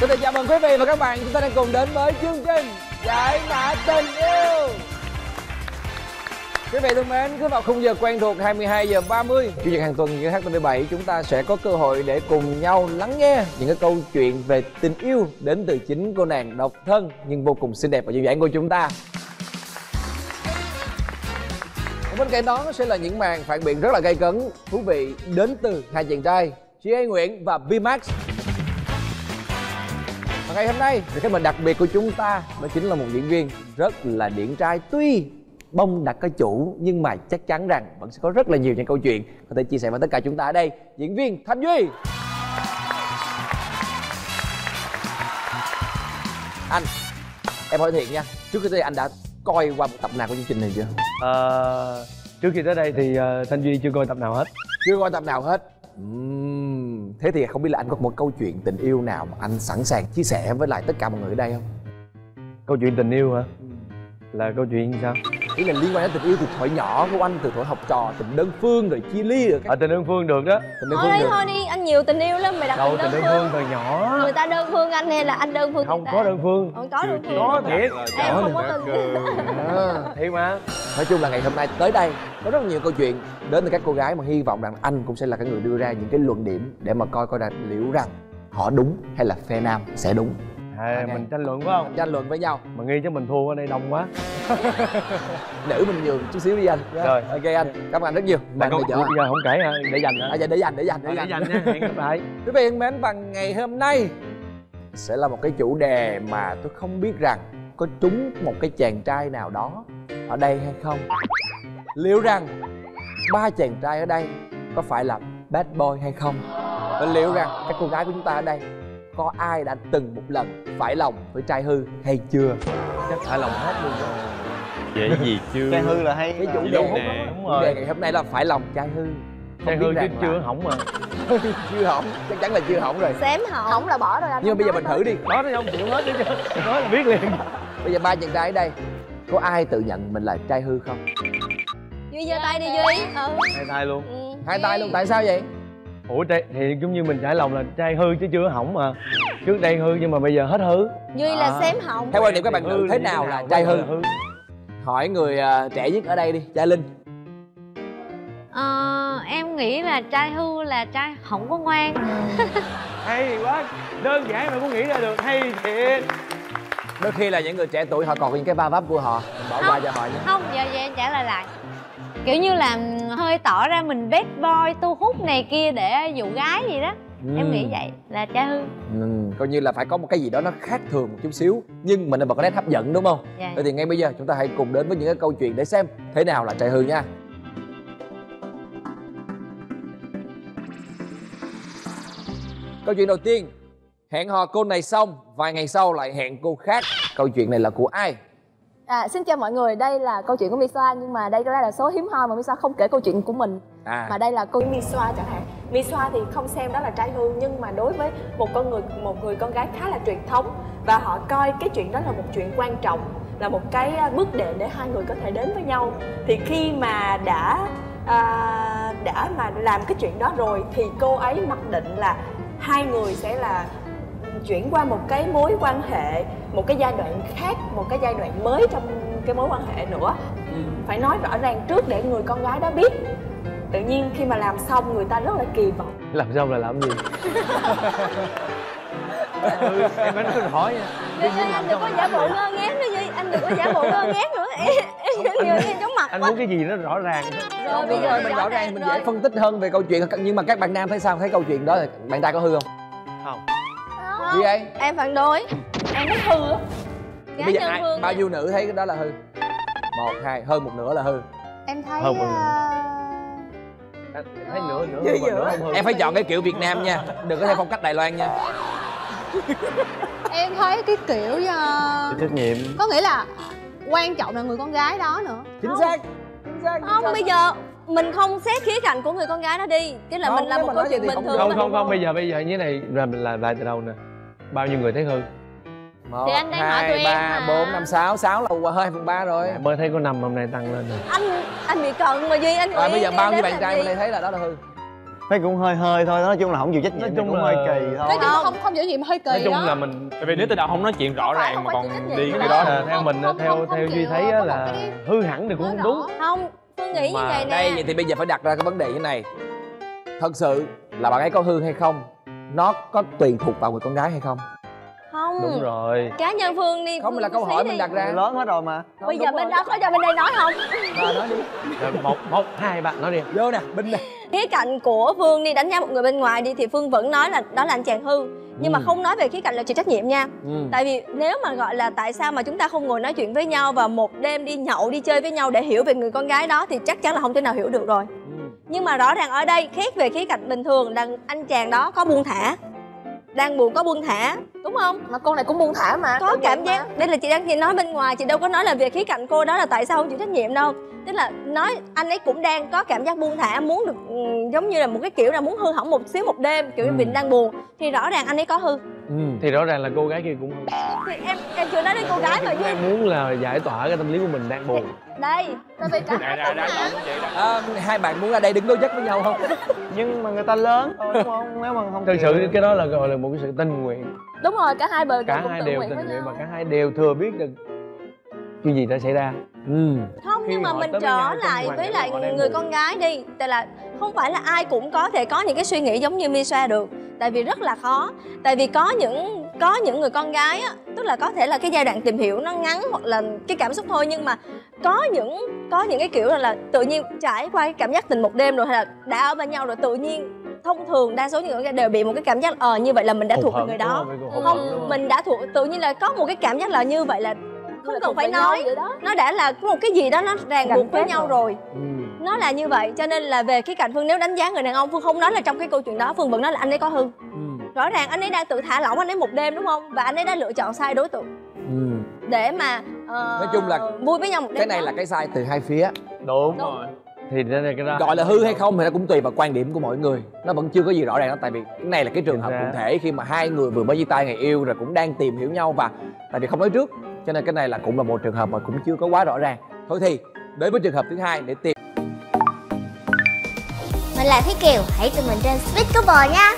Xin được chào mừng quý vị và các bạn chúng ta đang cùng đến với chương trình Giải mã tình yêu. Quý vị thân mến, cứ vào khung giờ quen thuộc 22 giờ 30 Chủ nhật hàng tuần trên HTV7 chúng ta sẽ có cơ hội để cùng nhau lắng nghe những cái câu chuyện về tình yêu đến từ chính cô nàng độc thân nhưng vô cùng xinh đẹp và duyên dáng của chúng ta. Bên cạnh đó sẽ là những màn phản biện rất là gay cấn. Thú vị đến từ hai chàng trai chị A Nguyễn và Vmax ngày hôm nay. Thì cái mệnh đặc biệt của chúng ta đó chính là một diễn viên rất là điển trai. Tuy bông đặt có chủ nhưng mà chắc chắn rằng vẫn sẽ có rất là nhiều những câu chuyện có thể chia sẻ với tất cả chúng ta ở đây. Diễn viên Thanh Duy. Anh em hỏi thiệt nha trước khi tới đây anh đã coi qua một tập nào của chương trình này chưa? Ờ, trước khi tới đây thì ờ, thanh duy chưa coi tập nào hết. Chưa coi tập nào hết Thế thì không biết là anh có một câu chuyện tình yêu nào mà anh sẵn sàng chia sẻ với lại tất cả mọi người ở đây không? Câu chuyện tình yêu hả? Là câu chuyện sao ý là liên quan đến tình yêu từ thuở nhỏ của anh từ thuở học trò tình đơn phương rồi chia ly rồi ở tình đơn phương được đó. Tình đơn thôi phương đấy được. Thôi đi anh nhiều tình yêu lắm mày đặt đâu tình đơn đơn phương. phương từ nhỏ. Người ta đơn phương anh hay là anh đơn phương không người ta? có đơn phương. Không có đơn phương. Có thiệt. Em không có tình à, thiệt mà. Nói chung là ngày hôm nay tới đây có rất là nhiều câu chuyện đến từ các cô gái mà hy vọng rằng anh cũng sẽ là cái người đưa ra những cái luận điểm để mà coi coi là liệu rằng họ đúng hay là phe nam sẽ đúng à, Ok. mình tranh luận phải không? tranh luận với nhau. Mà nghi chứ mình thua ở đây đông quá. Nữ mình nhường chút xíu đi anh. Rồi. ok anh cảm ơn anh rất nhiều. Câu bây giờ không kể hả? Để dành hả? À, dạ, để dành để dành để để dành, dành nha. Hẹn gặp lại. Quý vị mến và ngày hôm nay sẽ là một cái chủ đề mà tôi không biết rằng có trúng một cái chàng trai nào đó ở đây hay không. Liệu rằng ba chàng trai ở đây có phải là bad boy hay không? Và liệu rằng các cô gái của chúng ta ở đây có ai đã từng một lần phải lòng với trai hư hay chưa? chắc phải lòng hết luôn rồi. Dễ gì chưa Trai hư là hay Cái chủ đề đúng chủ đề rồi ngày hôm nay là phải lòng trai hư. trai Không hư biết chứ chưa là- hỏng mà. Chưa hỏng, chắc chắn là chưa hỏng rồi. xém hỏng. Không là bỏ rồi anh Nhưng mà bây giờ mình thử đi. đó nó không chịu hết chứ. Nói là biết liền. Bây giờ ba chàng trai ở đây. Có ai tự nhận mình là trai hư không? duy giơ tay đi duy. Ừ. Hai tay luôn. Ừ, Hai tay luôn. Tại sao vậy? Ủa trai thì giống như mình trải lòng là trai hư chứ chưa hỏng mà. Trước đây hư nhưng mà bây giờ hết hư. Duy là À. xém hỏng. Theo quan điểm các bạn nữ Hư thế nào là trai hư? Hỏi người à, trẻ nhất ở đây đi, Trai Linh. Ờ, em nghĩ là trai hư là trai không có ngoan. Hay quá đơn giản mà cũng nghĩ ra được hay thiệt. Đôi khi là những người trẻ tuổi họ còn có những cái va vấp của họ. Mình bỏ qua Không. cho họ nhé không giờ vậy em trả lời lại kiểu như là hơi tỏ ra mình bad boy tu hút này kia để dụ gái gì đó. Em nghĩ vậy là trai hư. Ừ, Coi như là phải có một cái gì đó nó khác thường một chút xíu Nhưng mình vẫn có nét hấp dẫn đúng không? dạ. Vậy thì ngay bây giờ chúng ta hãy cùng đến với những cái câu chuyện để xem thế nào là trai hư nha. Câu chuyện đầu tiên Hẹn hò cô này xong Vài ngày sau lại hẹn cô khác. Câu chuyện này là của ai? À, xin chào mọi người, đây là câu chuyện của Misa nhưng mà đây có lẽ là số hiếm hoi mà Misa không kể câu chuyện của mình. À, mà đây là câu Misa chẳng hạn. Misa thì không xem đó là trai hư nhưng mà đối với một con người một người con gái khá là truyền thống và họ coi cái chuyện đó là một chuyện quan trọng là một cái à, bước đệm để hai người có thể đến với nhau. Thì khi mà đã à, đã mà làm cái chuyện đó rồi thì cô ấy mặc định là hai người sẽ là chuyển qua một cái mối quan hệ một cái giai đoạn khác một cái giai đoạn mới trong cái mối quan hệ nữa. Phải nói rõ ràng trước để người con gái đó biết. Tự nhiên khi mà làm xong người ta rất là kỳ vọng. Làm xong là làm gì? Ừ, em phải nói rõ nha. Anh đừng có giả bộ ngơ ngác nữa duy. Anh đừng có giả bộ ngơ ngác nữa. Em em nhiều em chóng mặt anh quá. muốn cái gì nó rõ ràng. Rồi bây giờ mình rõ ràng mình dễ phân tích hơn về câu chuyện. Nhưng mà các bạn nam thấy sao? Thấy câu chuyện đó là bạn trai có hư không? không Gì ấy? em phản đối. Em thấy hư. Á cá Bây giờ ai, bao nhiêu nữ thấy cái đó là hư? Một, hai, hơn một nửa là hư. Em thấy Không, ừ. ờ, Em thấy nửa nửa dữ. nửa không hư Em phải chọn cái kiểu Việt Nam nha. Đừng có theo phong cách Đài Loan nha. Em thấy cái kiểu uh, trách nhiệm. có nghĩa là quan trọng là người con gái đó nữa. Chính xác Chính xác. Không bây giờ mình không xét khía cạnh của người con gái đó đi. Cái là Không, mình làm nếu một câu chuyện vậy bình không thường không không không bây giờ bây giờ như thế này là mình làm lại từ đầu nè bao nhiêu người thấy hư một, Thì anh đang hai, ba, bốn, năm, sáu. Sáu là qua hai phần ba rồi. Mới thấy có năm hôm nay tăng lên rồi. Anh anh bị cận mà duy anh Rồi bây giờ bao nhiêu bạn trai bên đây thấy là đó là hư thấy cũng hơi hơi thôi nói chung là không chịu trách nhiệm Nói chung cũng là- hơi kỳ thôi. Nói chung không. không chịu nhiệm hơi kỳ nói chung đó. là mình Tại vì nếu từ đầu không nói chuyện rõ ràng không mà còn trách đi cái đó đó là theo mình không- theo theo duy thấy là hư hẳn thì cũng không đúng. Không phương nghĩ như vậy đây nè. vậy thì bây giờ phải đặt ra cái vấn đề như này. Thật sự là bạn ấy có hư hay không nó có tùy thuộc vào người con gái hay không? Không. Đúng rồi. Cá nhân phương đi không Phương là câu hỏi đi. mình đặt người ra. Lớn hết rồi mà. Bây giờ bên đó có cho bên đây nói không? Rồi, nói đi. Rồi, một một hai bạn nói đi. Vô nè binh nè. Khía cạnh của phương đi đánh giá một người bên ngoài đi thì phương vẫn nói là đó là anh chàng hư. Nhưng mà Ừ. không nói về khía cạnh là chịu trách nhiệm nha. Ừ. tại vì nếu mà gọi là tại sao mà chúng ta không ngồi nói chuyện với nhau và một đêm đi nhậu đi chơi với nhau để hiểu về người con gái đó thì chắc chắn là không thể nào hiểu được rồi. Nhưng mà rõ ràng ở đây khác về khía cạnh bình thường là anh chàng đó có buông thả. Đang buồn có buông thả đúng không? Mà cô này cũng buông thả mà có cảm giác mà. đây là chị đang chị nói bên ngoài chị đâu có nói là về khía cạnh cô đó là tại sao không chịu trách nhiệm đâu. Tức là nói anh ấy cũng đang có cảm giác buông thả muốn được ừ, giống như là một cái kiểu là muốn hư hỏng một xíu một đêm kiểu như Ừ. mình đang buồn. Thì rõ ràng anh ấy có hư ừ. thì rõ ràng là cô gái kia cũng hư thì em em chưa nói đến cô gái mà chứ. Em muốn là giải tỏa cái tâm lý của mình đang buồn. Đây tại vì cả Đã, đã, đã, đã, chị đã. à, hai bạn muốn ra đây đứng đối chất với nhau không? Nhưng mà người ta lớn thôi đúng không? Nếu mà không thực sự cái đó là gọi là một cái sự tình nguyện. Đúng rồi cả hai bờ cả cũng hai tự đều nguyện tình nguyện và cả hai đều thừa biết được chuyện gì đã xảy ra. Ừ. không Khi nhưng mà mình trở lại với lại người con gái đi tại là không phải là ai cũng có thể có những cái suy nghĩ giống như Misa được tại vì rất là khó tại vì có những có những người con gái á tức là có thể là cái giai đoạn tìm hiểu nó ngắn hoặc là cái cảm xúc thôi nhưng mà có những có những cái kiểu là, là tự nhiên trải qua cái cảm giác tình một đêm rồi hay là đã ở bên nhau rồi tự nhiên thông thường đa số những người đều bị một cái cảm giác ờ như vậy là mình đã thuộc về người đó không? Không không? mình đã thuộc tự nhiên là có một cái cảm giác là như vậy là không cần phải nói nó đã là có một cái gì đó nó ràng buộc với nhau rồi. rồi ừ. Nó là như vậy cho nên là về cái cạnh phương nếu đánh giá người đàn ông phương không nói là trong cái câu chuyện đó phương vẫn nói là anh ấy có hư. Ừ. rõ ràng anh ấy đang tự thả lỏng anh ấy một đêm đúng không? Và anh ấy đã lựa chọn sai đối tượng. Ừ. để mà ờ, Nói chung là vui với nhau một đêm cái này đó. là cái sai từ hai phía. Đúng Đúng. rồi. Thì đây là cái đó gọi là hư hay không thì nó cũng tùy vào quan điểm của mỗi người. Nó vẫn chưa có gì rõ ràng đó tại vì cái này là cái trường hợp cụ thể khi mà hai người vừa mới chia tay ngày yêu rồi cũng đang tìm hiểu nhau và tại vì không nói trước cho nên cái này là cũng là một trường hợp mà cũng chưa có quá rõ ràng. Thôi thì đến với trường hợp thứ hai để tìm mình là Thúy Kiều, hãy tìm mình trên Facebook của Bò nha.